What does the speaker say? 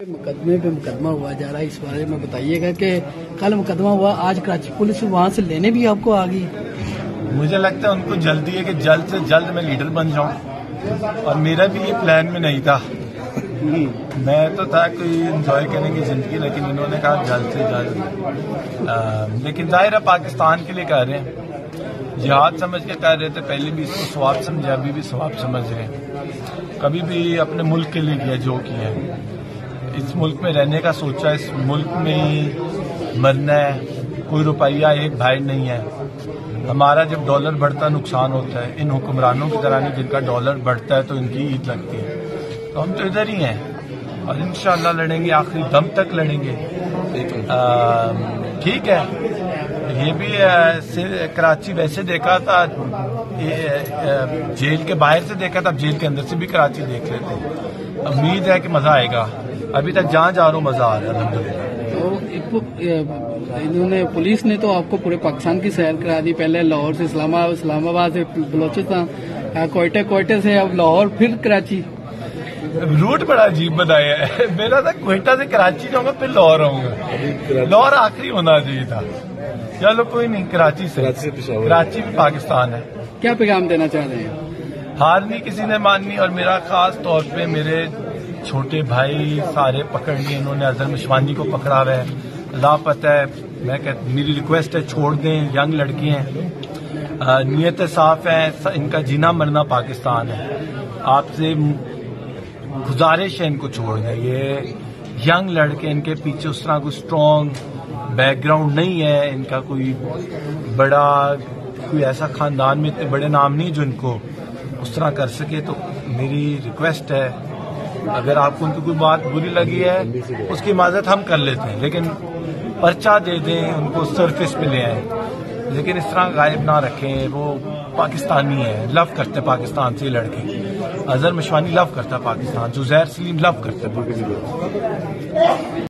मुकदमे पे मुकदमा हुआ जा रहा है, इस बारे में बताइएगा कि कल मुकदमा हुआ, आज कराची पुलिस वहाँ से लेने भी आपको आ गई। मुझे लगता है उनको जल्दी है कि जल्द से जल्द मैं लीडर बन जाऊँ। और मेरा भी ये प्लान में नहीं था। मैं तो था कोई एंजॉय करने की ज़िंदगी, लेकिन इन्होंने कहा जल्द से जल्द। लेकिन ज़ाहिर है पाकिस्तान के लिए कह रहे हैं। जिहाद समझ के कह रहे थे, पहले भी इसको स्वाब समझे, अभी भी स्वाब समझ रहे हैं। कभी भी अपने मुल्क के लिए किया, जो किया इस मुल्क में रहने का सोचा, इस मुल्क में ही मरना है, कोई रुपया एक भाई नहीं है। हमारा जब डॉलर बढ़ता, नुकसान होता है। इन हुक्मरानों की तरह नहीं, जिनका डॉलर बढ़ता है तो इनकी ईद लगती है। तो हम तो इधर ही हैं। और इन लड़ेंगे, आखिरी दम तक लड़ेंगे। ठीक है। ये भी कराची वैसे देखा था जेल के बाहर से देखा था, अब जेल के अंदर से भी कराची देख लेते हैं। उम्मीद है कि मज़ा आएगा। अभी तक जहाँ जा रहा हूँ मज़ा आ रहा है तो इन्होंने पुलिस ने तो आपको पूरे पाकिस्तान की सैर करा दी। पहले लाहौर से इस्लामाबाद इस्लामाबाद से बलोचिस्तान कोयटे कोयटे से अब लाहौर फिर कराची। रूट बड़ा अजीब बताया है। मेरा था कोयटा से कराची जाऊँगा फिर लाहौर आऊँगा। लाहौर आखिरी होना चाहिए था। चलो कोई नहीं कराची से। कराची भी पाकिस्तान है। क्या पैगाम देना चाह रहे हैं? हार नहीं किसी ने माननी और मेरा खास तौर पे मेरे छोटे भाई सारे पकड़ लिए इन्होंने, अजहर मिशवानी को पकड़ा हुआ है। लापता है। मैं कह मेरी रिक्वेस्ट है, छोड़ दें यंग लड़की हैं। नीयत साफ़ है इनका जीना मरना पाकिस्तान है। आपसे गुजारिश है इनको छोड़ दें। ये यंग लड़के, इनके पीछे उस तरह कोई स्ट्रॉन्ग बैकग्राउंड नहीं है। इनका कोई बड़ा, कोई ऐसा खानदान में इतने बड़े नाम नहीं जो इनको उस तरह कर सके। तो मेरी रिक्वेस्ट है अगर आपको उनकी कोई बात बुरी लगी है, उसकी माजत हम कर लेते हैं, लेकिन पर्चा दे दें, उनको सरफेस पे ले आए। लेकिन इस तरह गायब ना रखें, वो पाकिस्तानी है, लव करते पाकिस्तान से लड़के। अजहर मशवानी लव करता पाकिस्तान, जुजैर सलीम लव करते